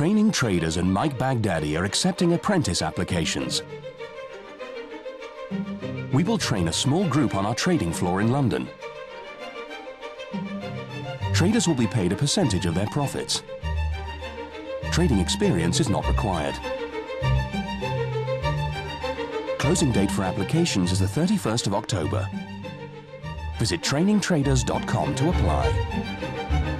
Training Traders and Mike Baghdady are accepting apprentice applications. We will train a small group on our trading floor in London. Traders will be paid a percentage of their profits. Trading experience is not required. Closing date for applications is the 31st of October. Visit trainingtraders.com to apply.